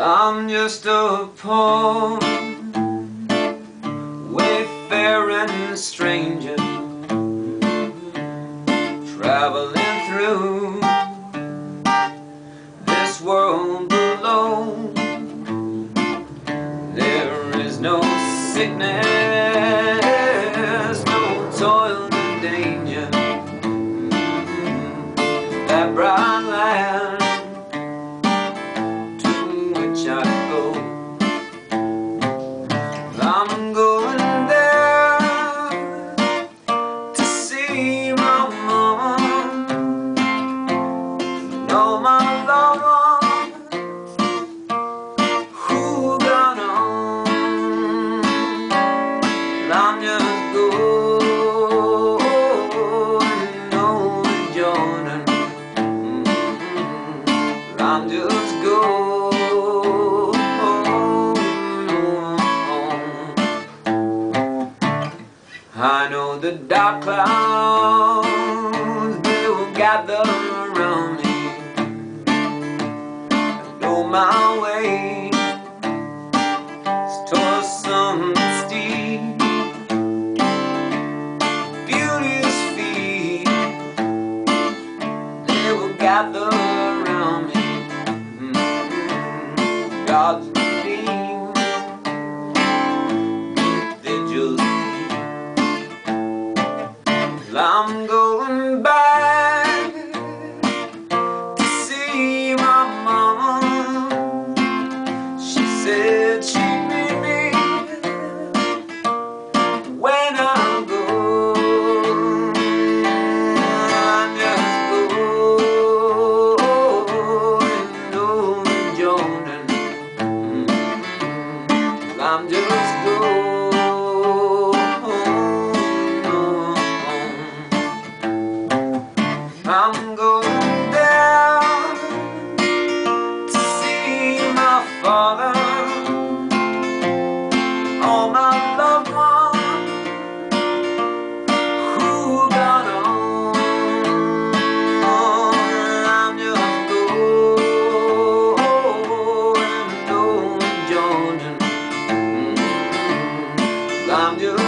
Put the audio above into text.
I'm just a poor wayfaring stranger traveling through this world below. There is no sickness, I know the dark clouds they will gather around me. I know my way towards some steep, beauteous feet. They will gather around me. Mm, God's I'm going back to see my mom. She said she'd meet me when I go. I'm just going over Jordan. I'm just going. I'm going down to see my father. All my loved ones who got on. I'm just going, going, Jordan. I'm just.